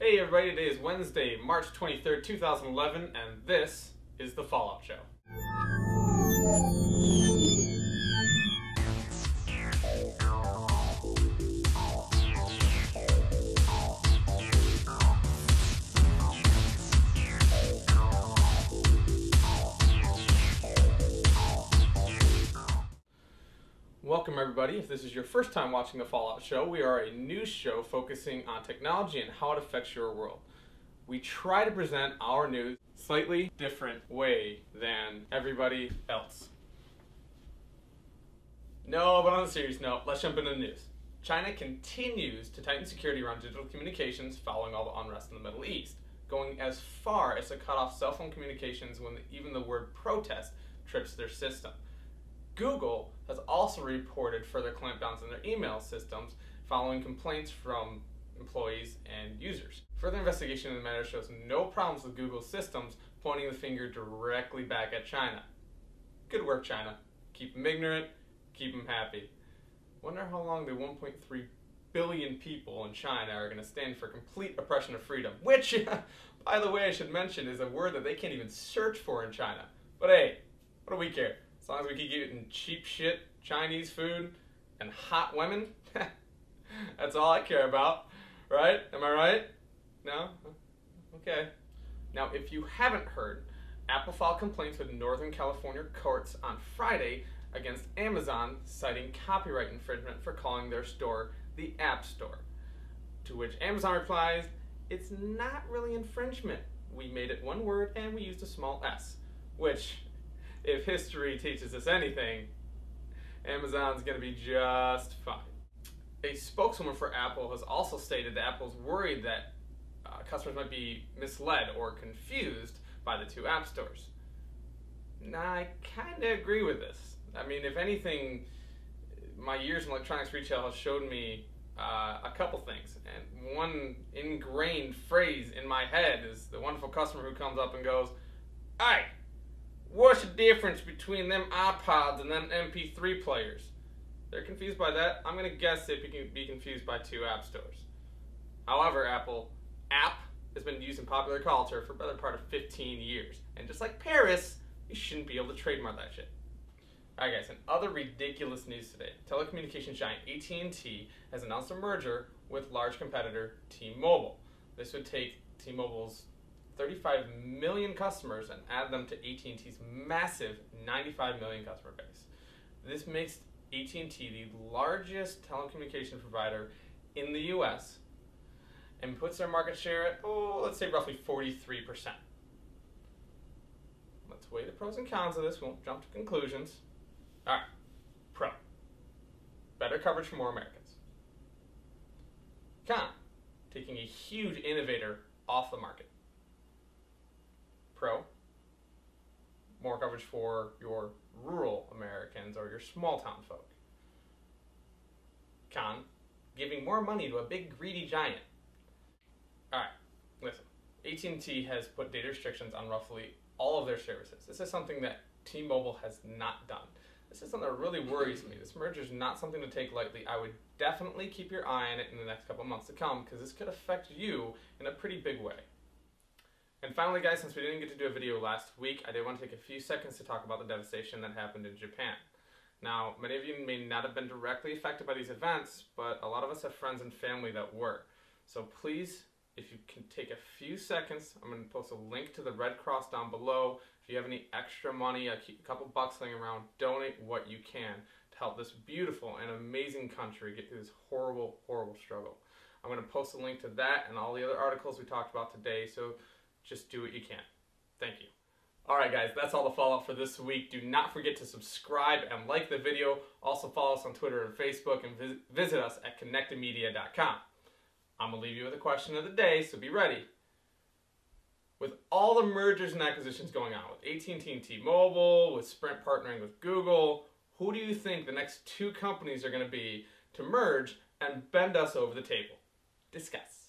Hey everybody, today is Wednesday, March 23rd, 2011, and this is The Fallout Show. Welcome, everybody. If this is your first time watching The Fallout Show, we are a news show focusing on technology and how it affects your world. We try to present our news slightly different way than everybody else. No, but on a serious note, let's jump into the news. China continues to tighten security around digital communications following all the unrest in the Middle East, going as far as to cut off cell phone communications when even the word protest trips their system. Google has also reported further clampdowns on their email systems following complaints from employees and users. Further investigation in the matter shows no problems with Google's systems, pointing the finger directly back at China. Good work, China. Keep them ignorant, keep them happy. Wonder how long the 1.3 billion people in China are going to stand for complete oppression of freedom, which, by the way, I should mention is a word that they can't even search for in China. But hey, what do we care? As long as we keep getting cheap shit, Chinese food, and hot women, that's all I care about, right? Am I right? No? Okay. Now, if you haven't heard, Apple filed complaints with Northern California courts on Friday against Amazon, citing copyright infringement for calling their store the App Store. To which Amazon replies, it's not really infringement. We made it one word and we used a small s, which if history teaches us anything, Amazon's going to be just fine. A spokeswoman for Apple has also stated that Apple's worried that uh, customers might be misled or confused by the two app stores. Now, I kind of agree with this. I mean, if anything, my years in electronics retail has showed me uh, a couple things. And one ingrained phrase in my head is the wonderful customer who comes up and goes, Hey, What's the difference between them iPods and them MP3 players? They're confused by that. I'm going to guess they can be confused by two app stores. However, Apple, app has been used in popular culture for a better part of 15 years. And just like Paris, you shouldn't be able to trademark that shit. Alright guys, in other ridiculous news today, telecommunications giant AT&T has announced a merger with large competitor T-Mobile. This would take T-Mobile's 35 million customers and add them to AT&T's massive 95 million customer base. This makes AT&T the largest telecommunication provider in the US and puts their market share at, oh, let's say roughly 43%. Let's weigh the pros and cons of this. We won't jump to conclusions. All right, pro. Better coverage for more Americans. Con. Taking a huge innovator off the market. Pro, more coverage for your rural Americans or your small town folk. Con, giving more money to a big greedy giant. Alright, listen. AT&T has put data restrictions on roughly all of their services. This is something that T-Mobile has not done. This is something that really worries me. This merger is not something to take lightly. I would definitely keep your eye on it in the next couple months to come because this could affect you in a pretty big way. And finally, guys, since we didn't get to do a video last week, I did want to take a few seconds to talk about the devastation that happened in Japan. Now, many of you may not have been directly affected by these events, but a lot of us have friends and family that were. So please, if you can take a few seconds, I'm going to post a link to the Red Cross down below. If you have any extra money, a couple bucks laying around, donate what you can to help this beautiful and amazing country get through this horrible, horrible struggle. I'm going to post a link to that and all the other articles we talked about today. So just do what you can. Thank you. Alright guys, that's all the Fallout for this week. Do not forget to subscribe and like the video. Also follow us on Twitter and Facebook and vis visit us at kanectedmedia.com. I'm going to leave you with a question of the day, so be ready. With all the mergers and acquisitions going on with AT&T and T-Mobile, with Sprint partnering with Google, who do you think the next two companies are going to be to merge and bend us over the table? Discuss.